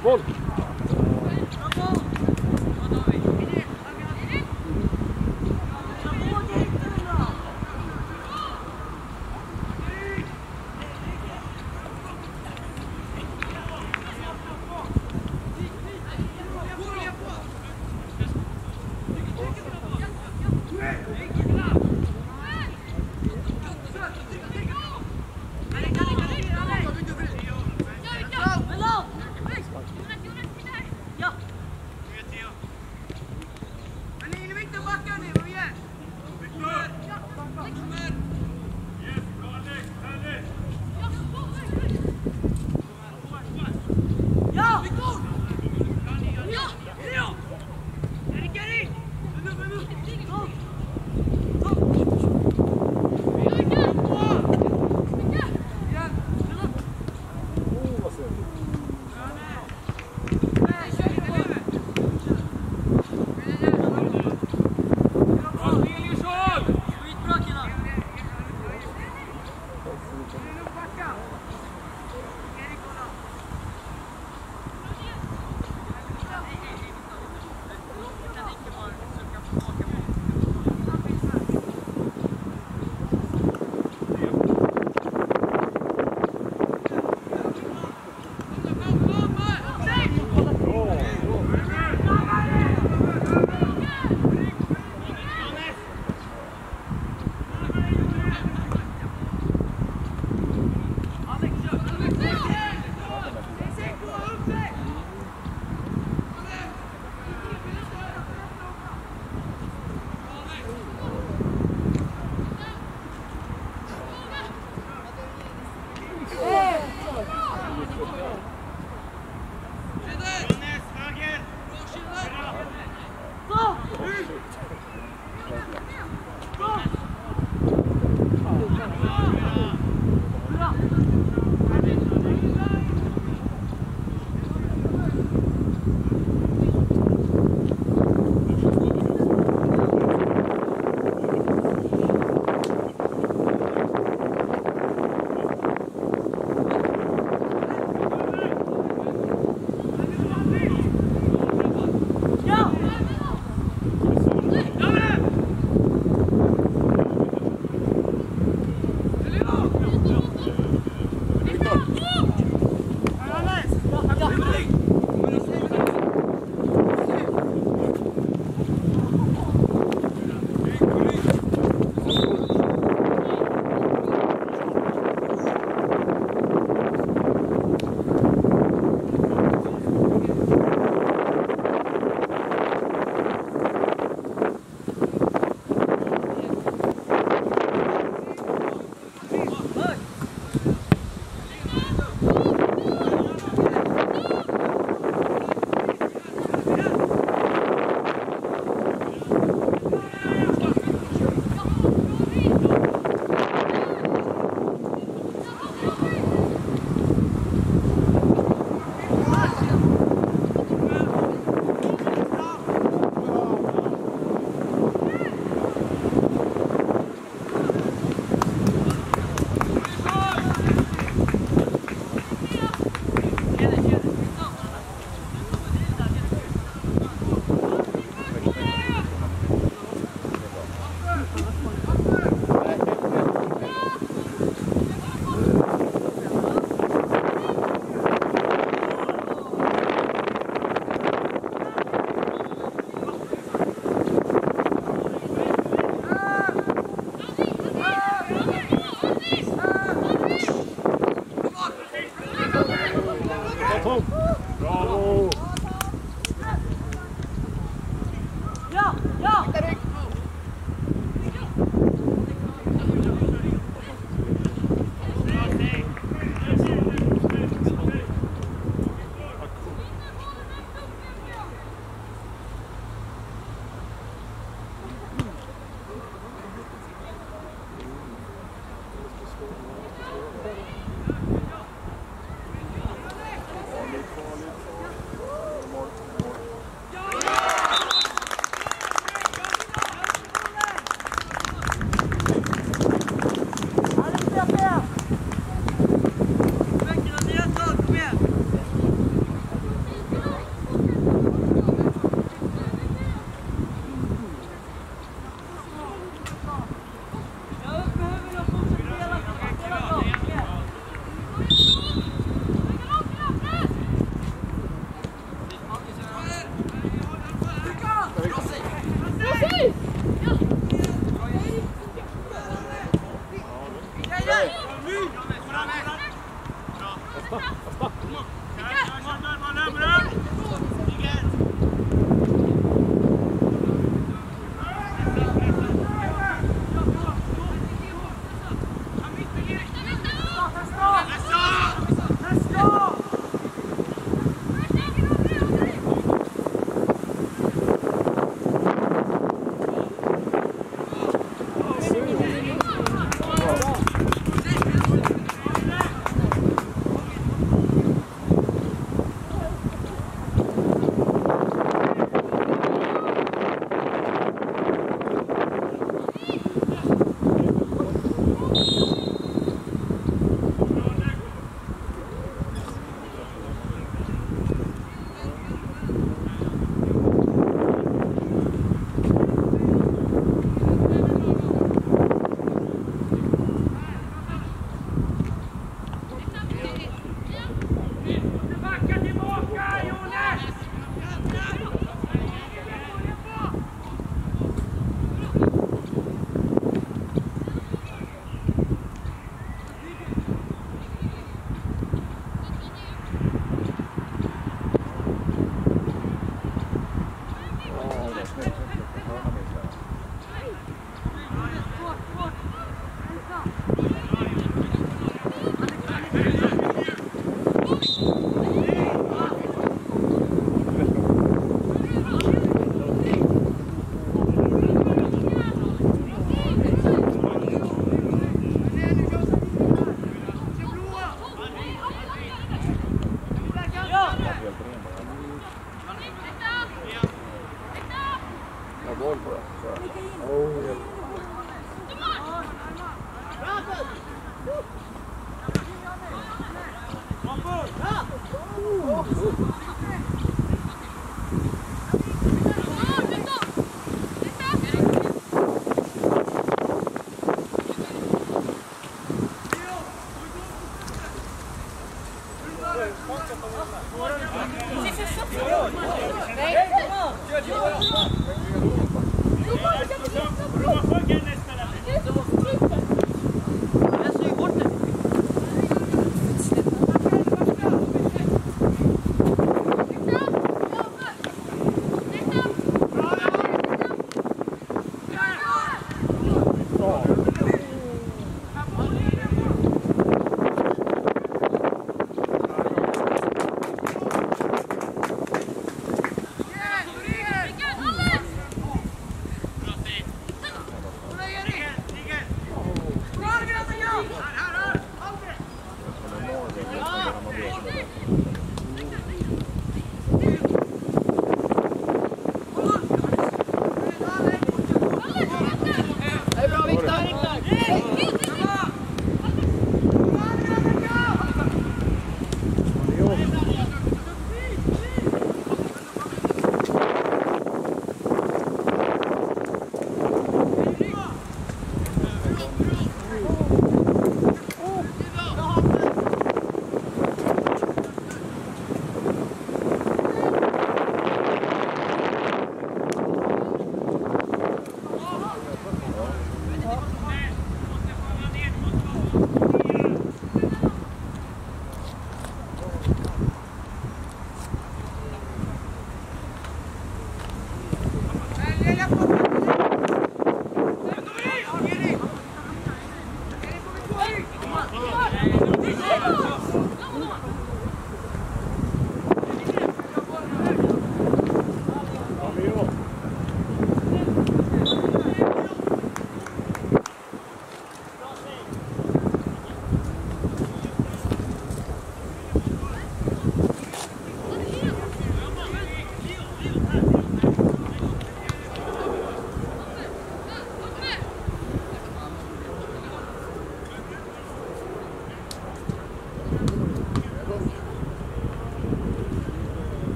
Boll,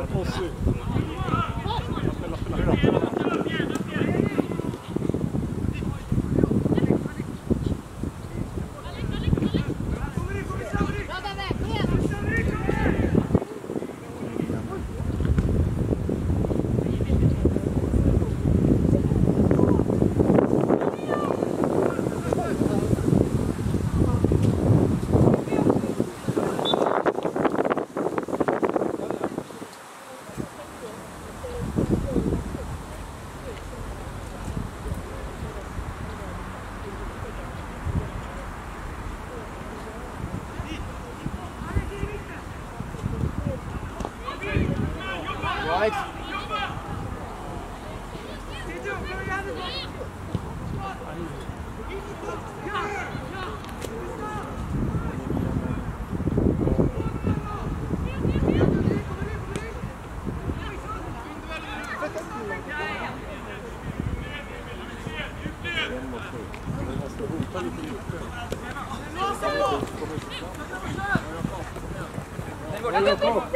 Ja, Jakob! Ja,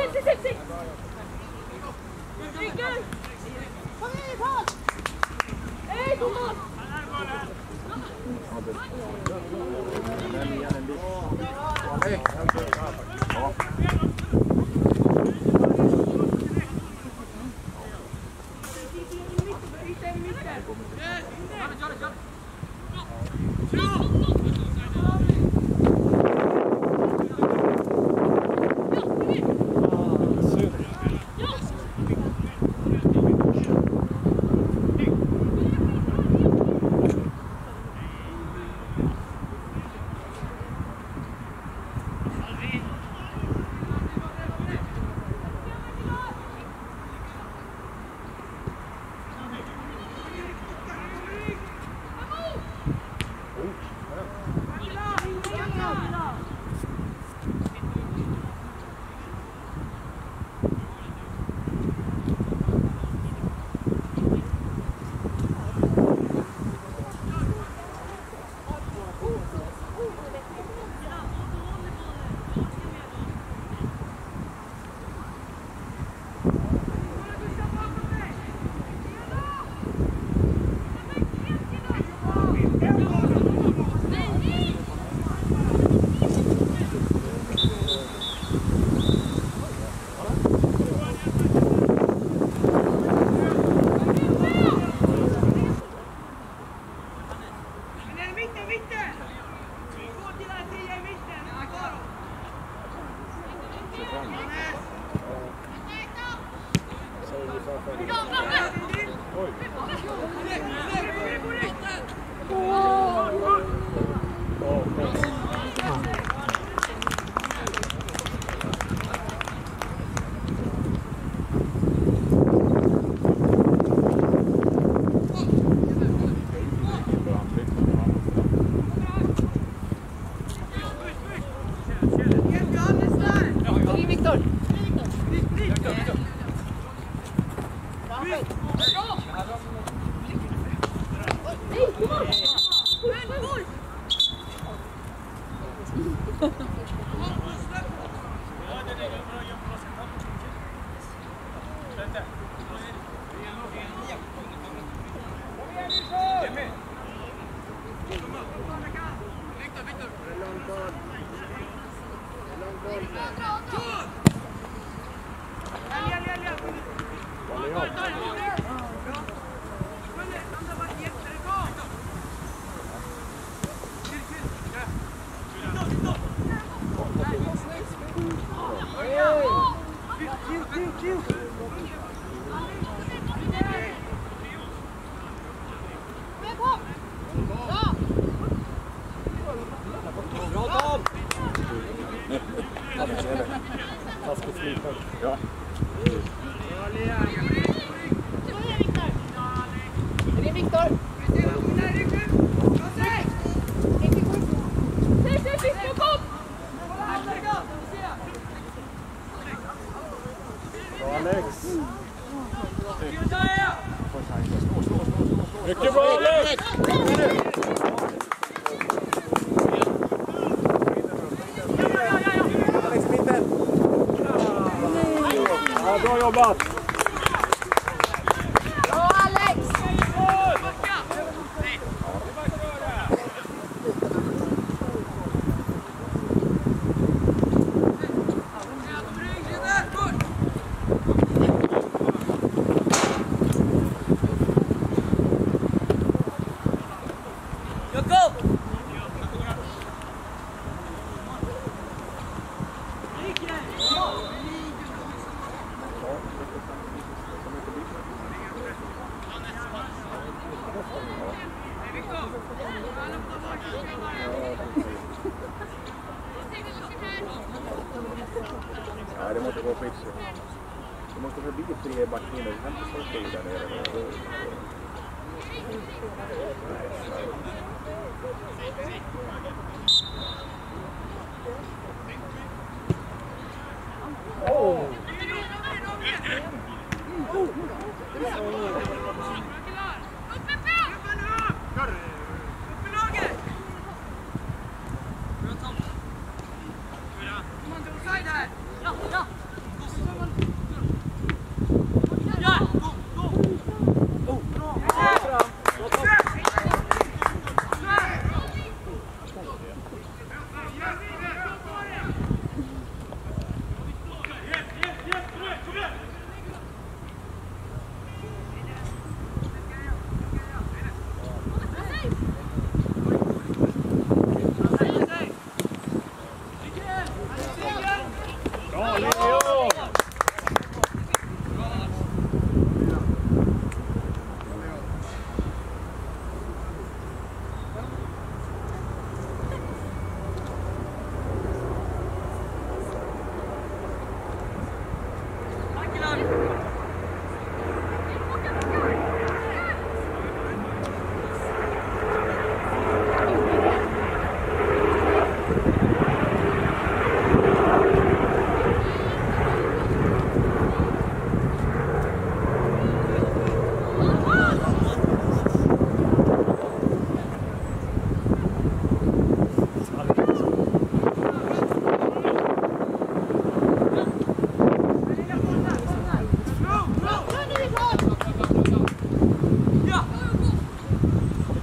Ja,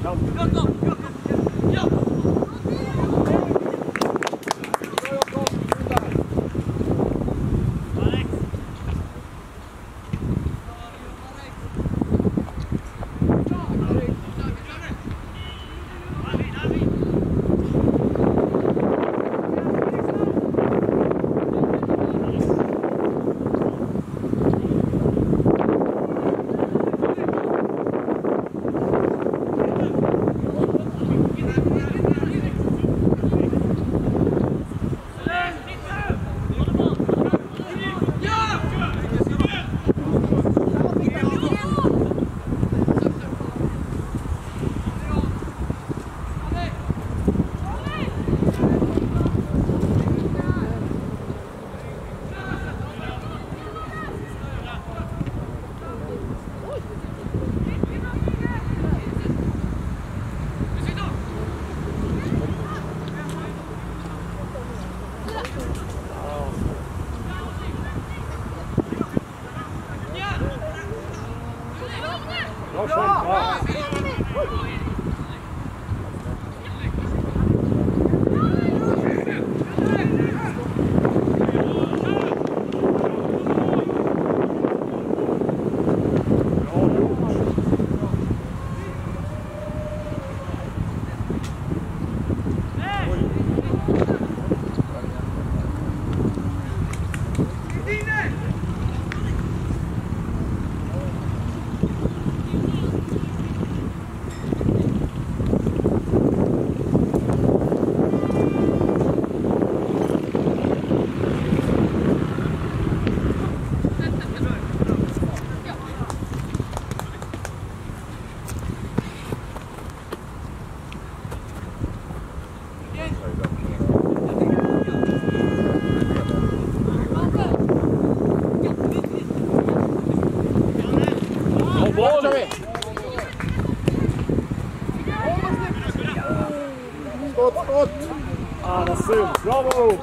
Bra Bravo!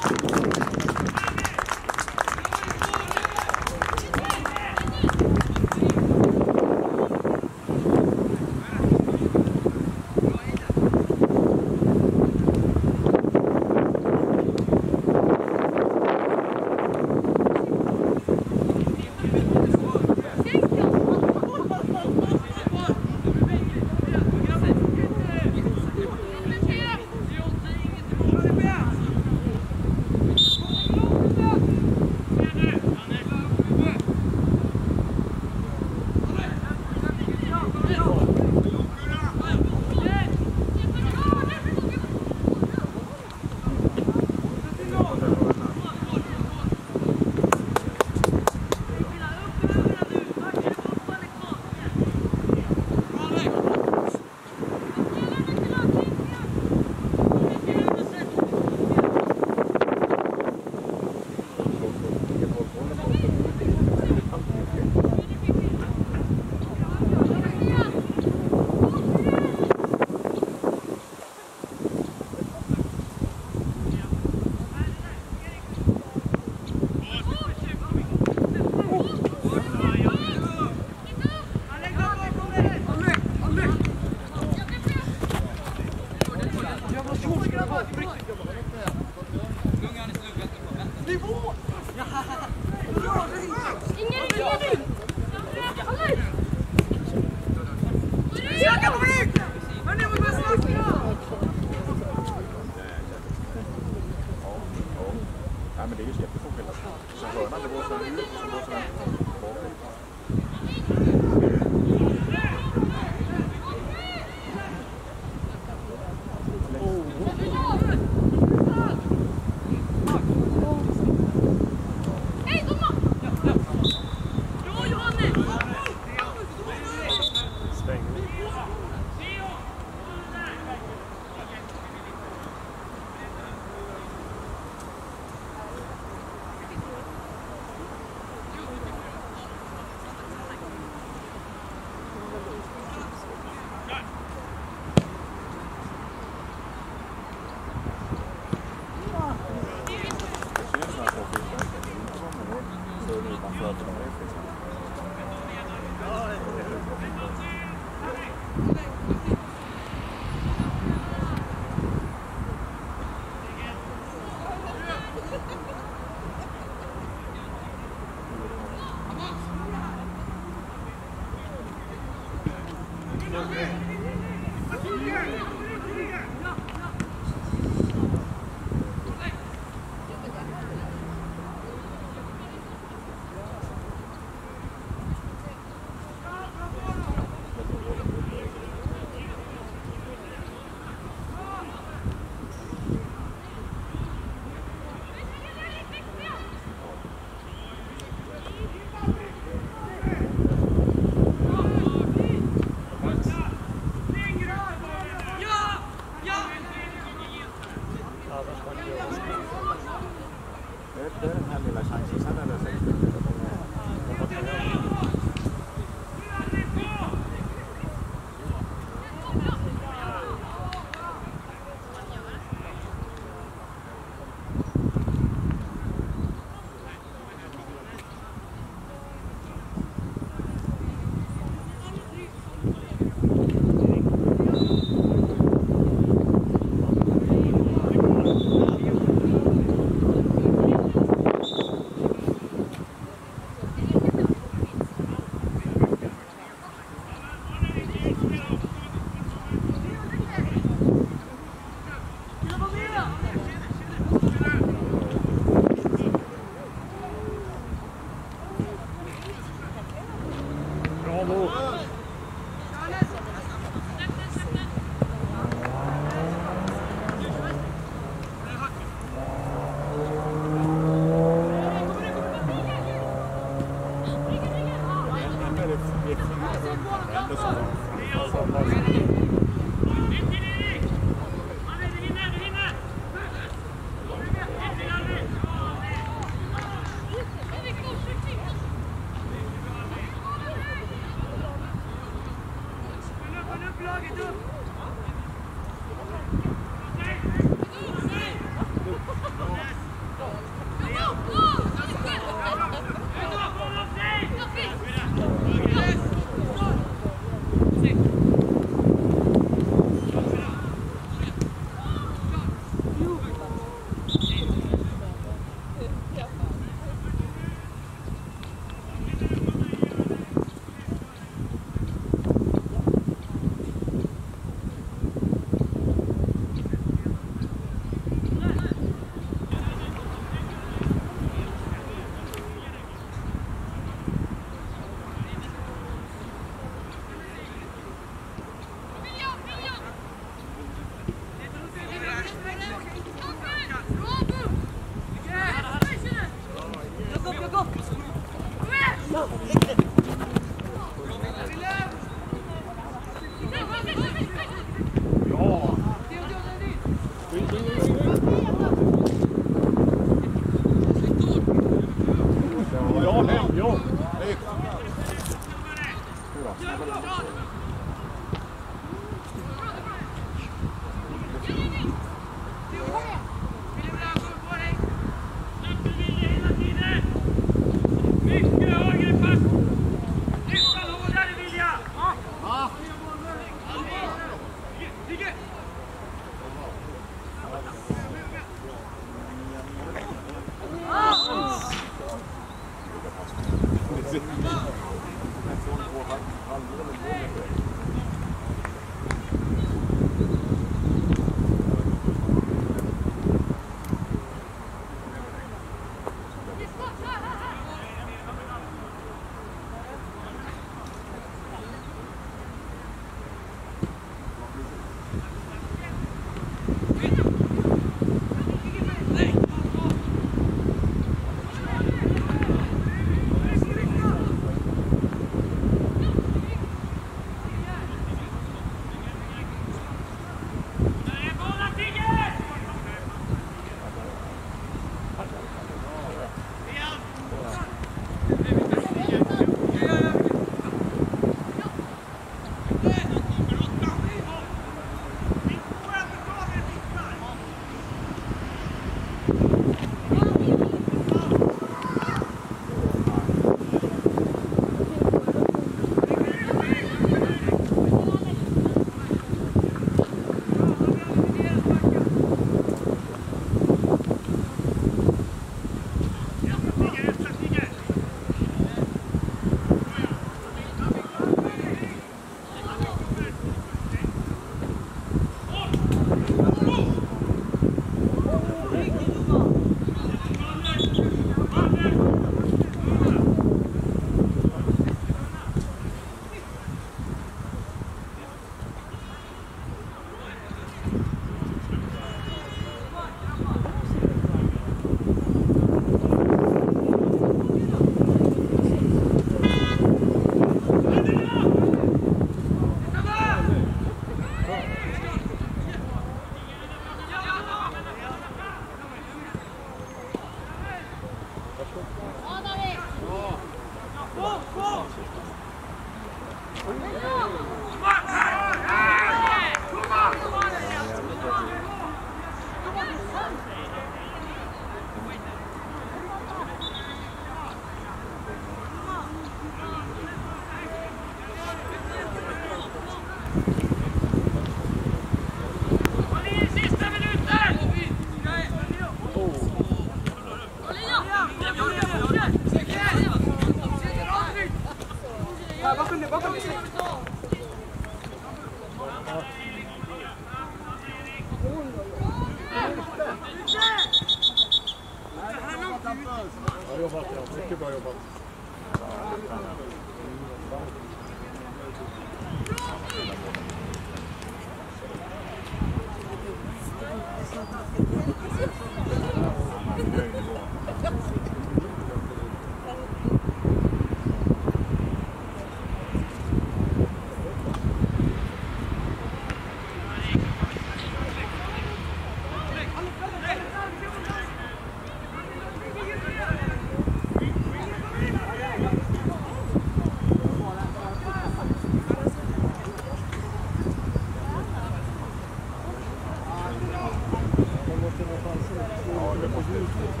Thank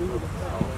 you.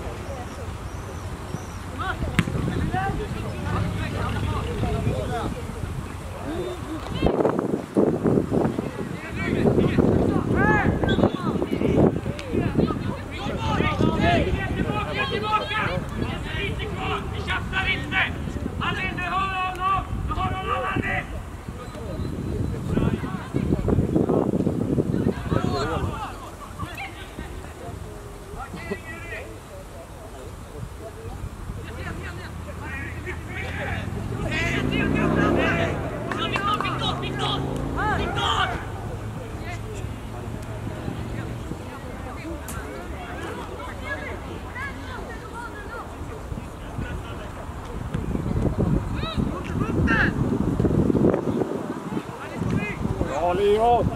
Bra.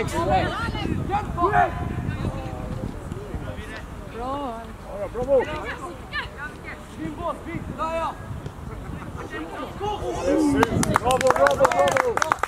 Alex! Bra! Bravo! Bravo, bravo, bravo!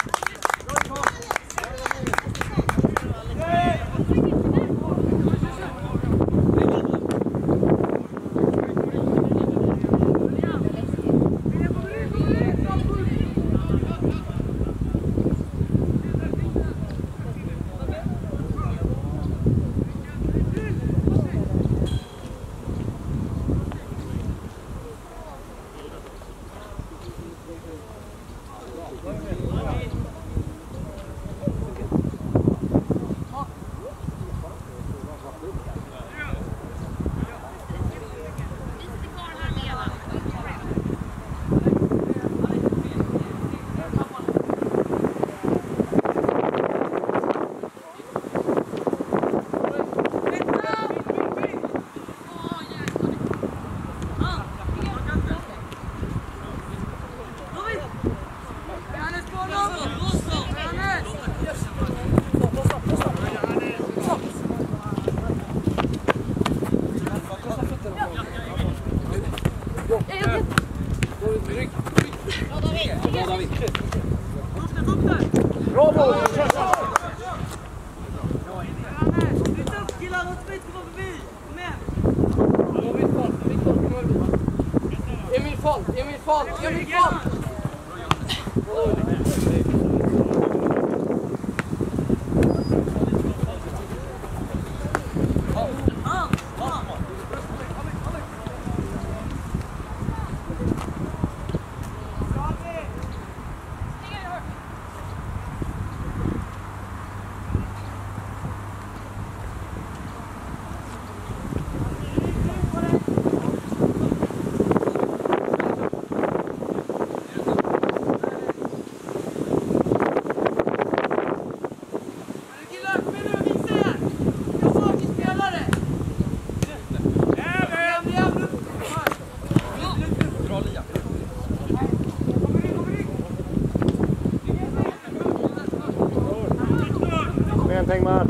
Kom igen Tengman!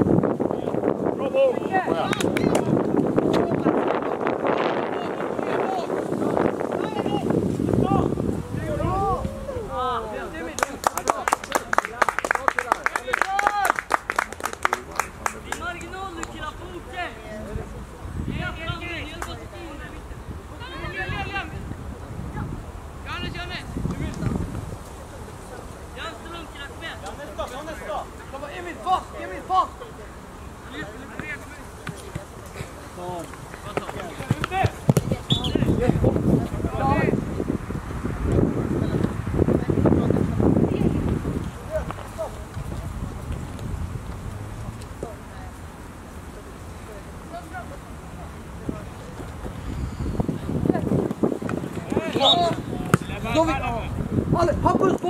Bravo! Emil 퍼플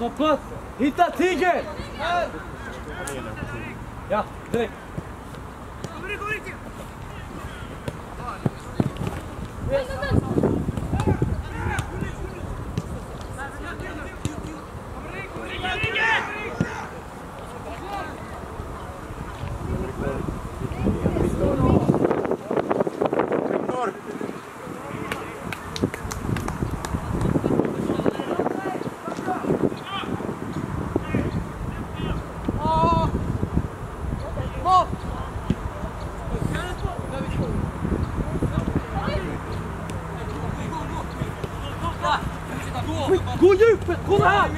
Hoppas! Hitta Tiger! Ja, direkt. Djupet! Kom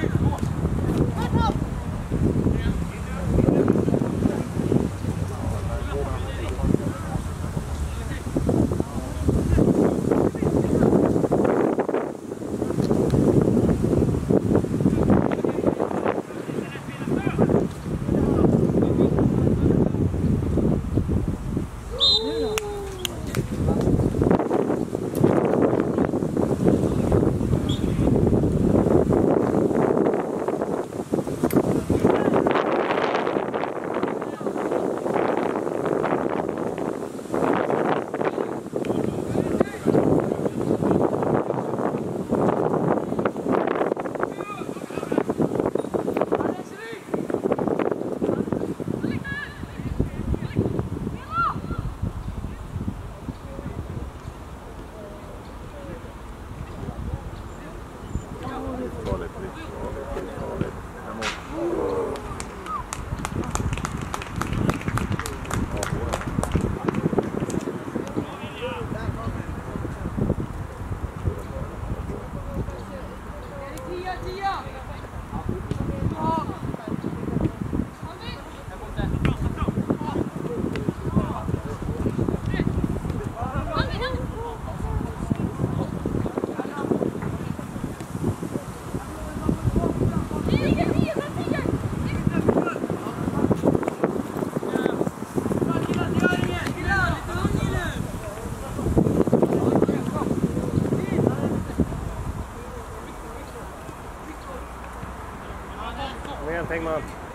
Kom igen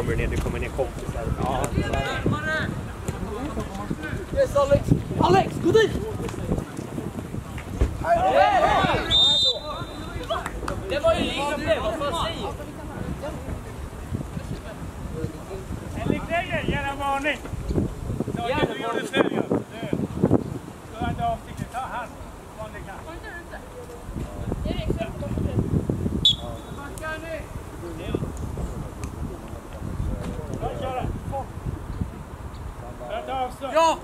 kommer det ner, det kommer ner kompisar. Ja. Yes Alex! Alex, gå dit! Det var ju liksom det, vad fan säger Enligt grejer, ge en varning. Ja, det du gjorde själv ju. Du. Du har inte avsiktligt. Ta hand. Vanlig kant. Bra, Ja!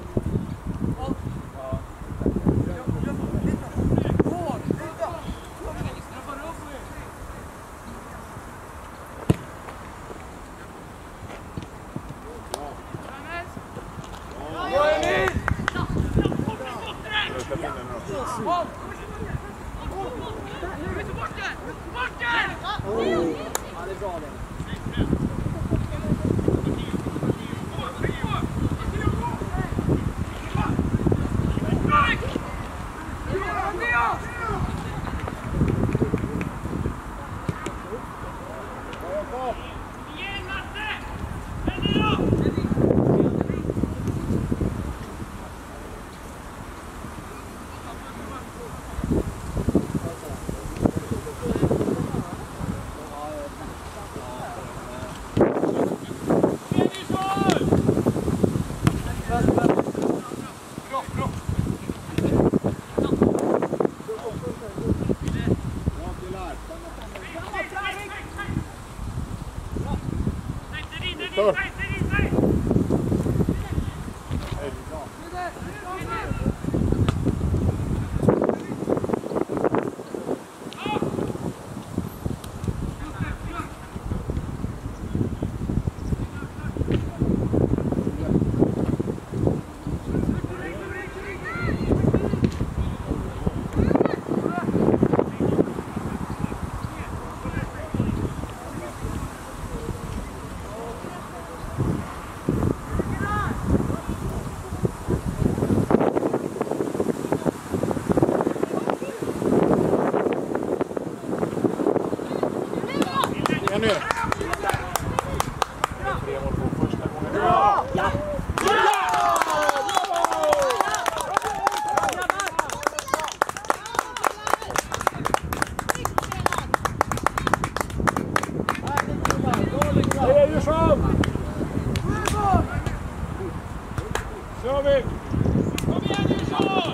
Kom igen Djursholm! Kom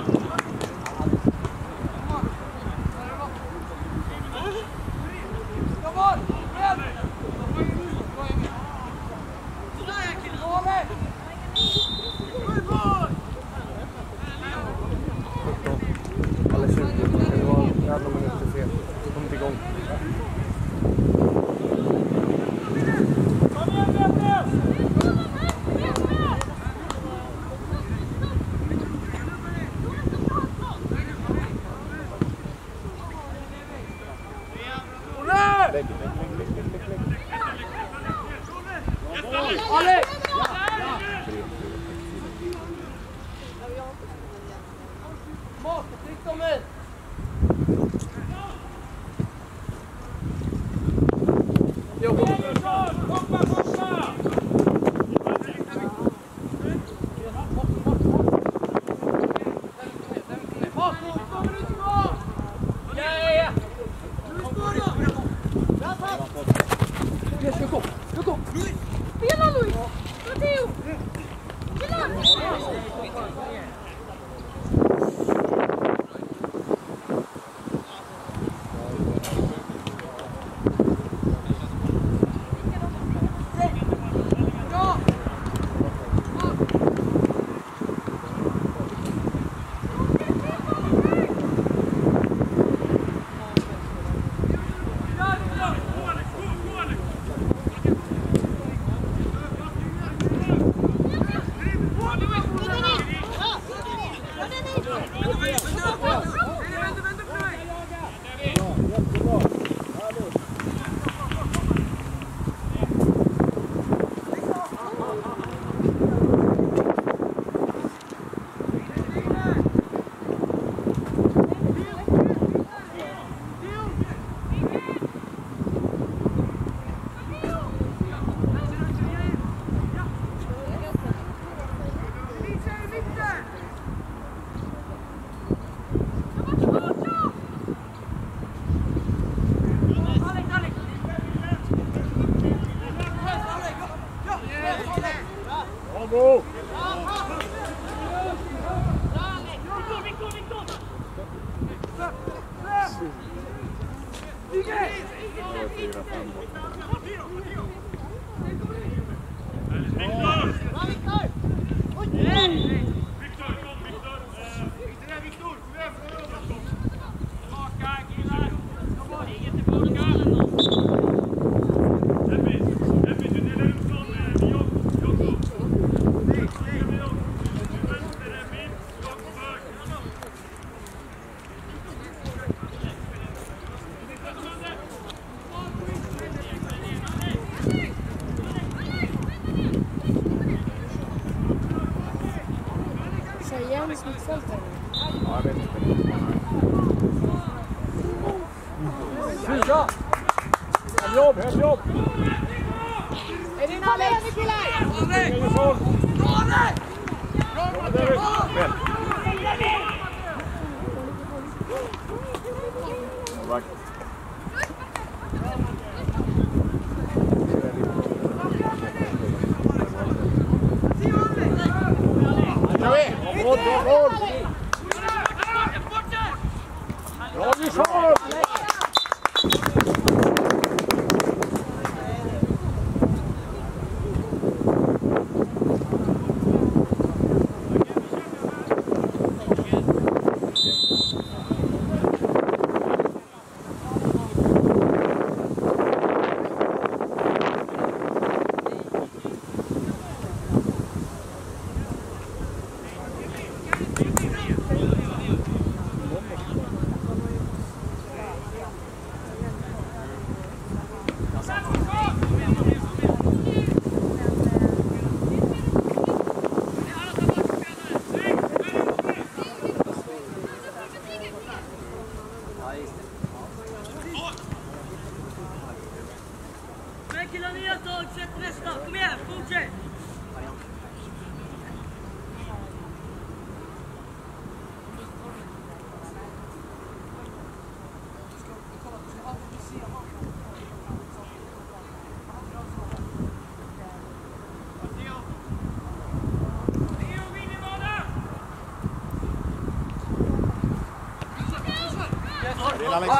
Det är Alex.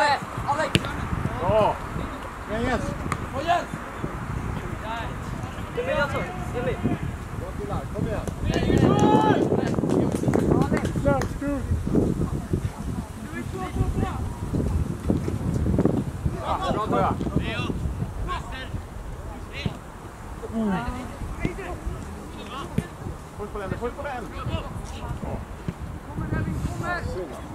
Alex! Bra! Kom igen Jens! Kom Jens! Det blir alltså. Det blir. Bra killar, kom igen! Ja, bra Toja! Push på den, push på den! Kom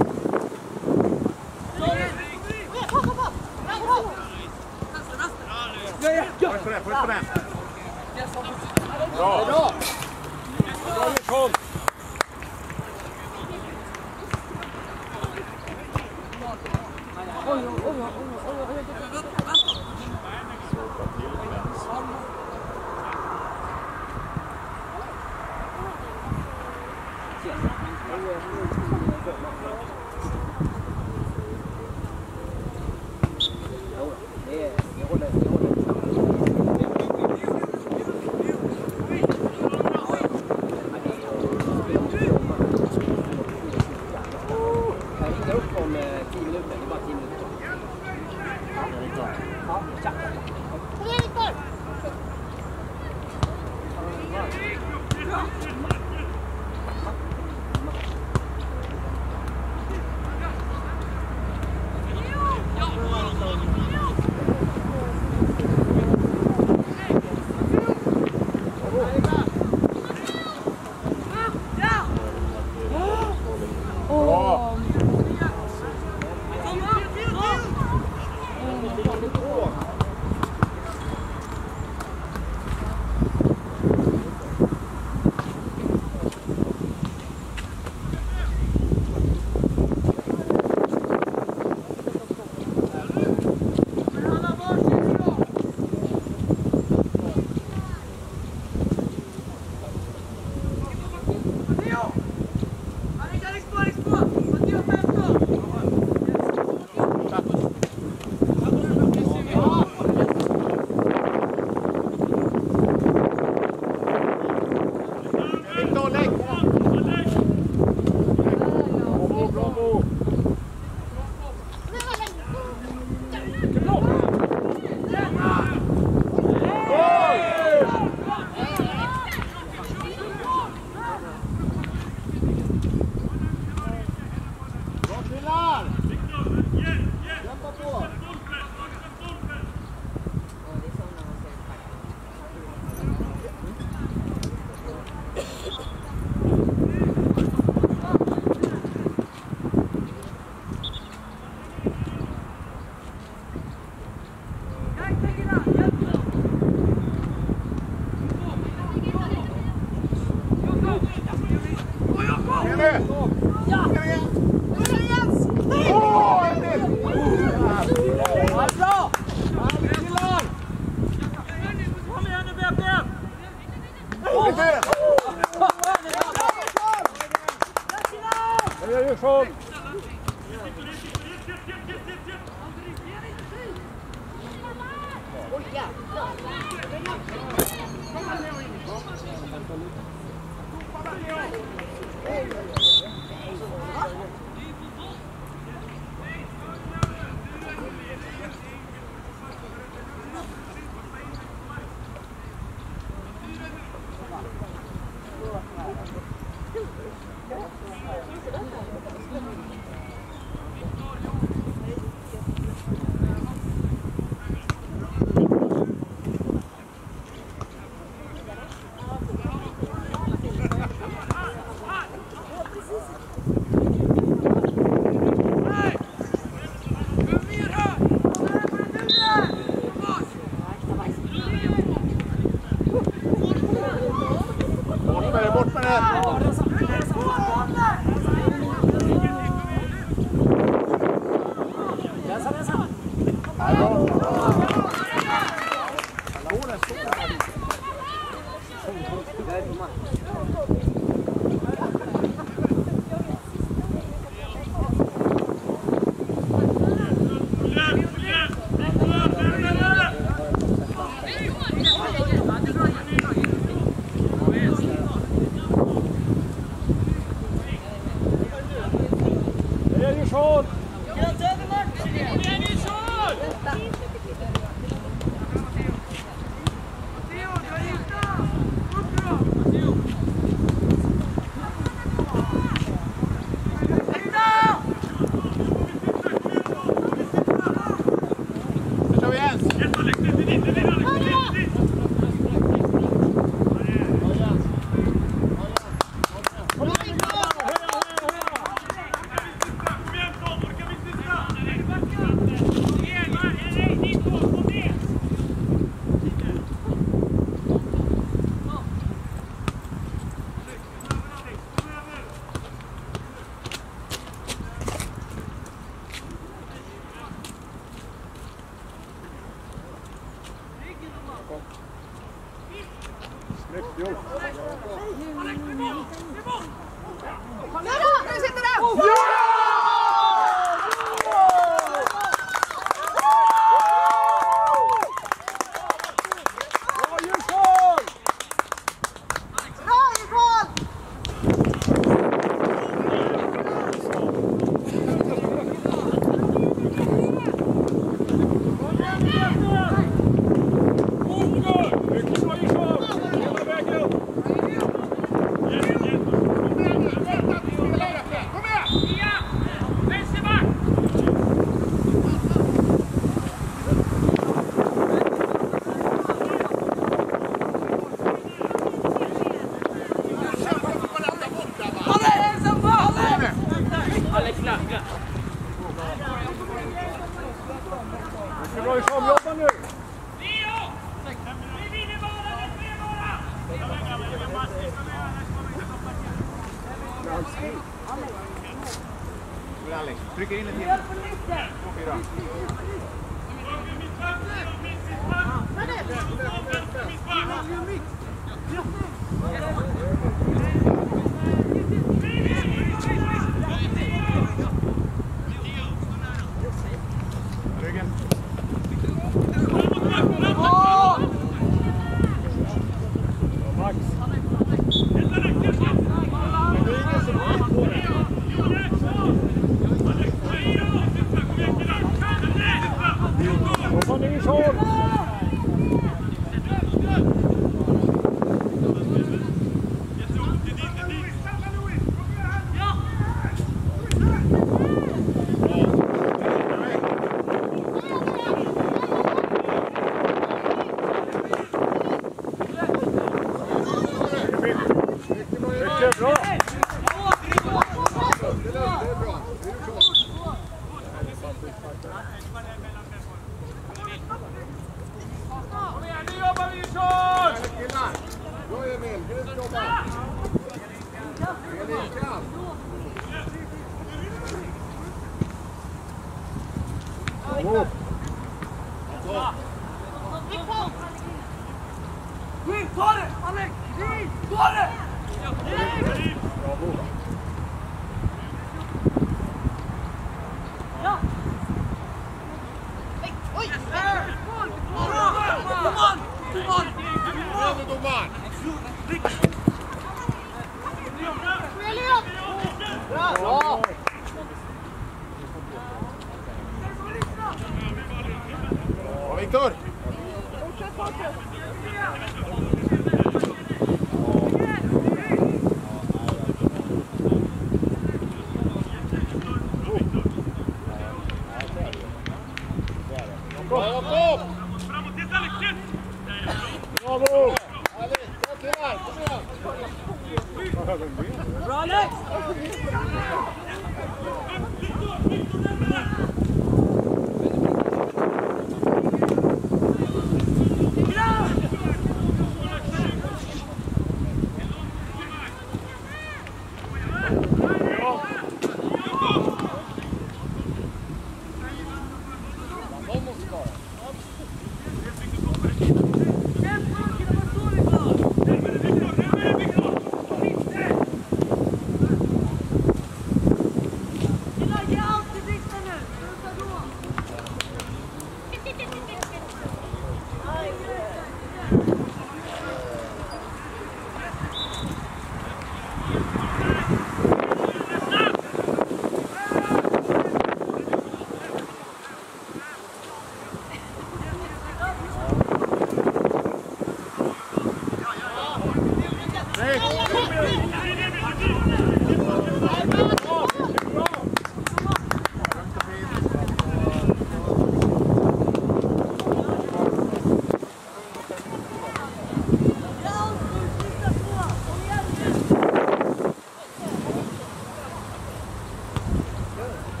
Bra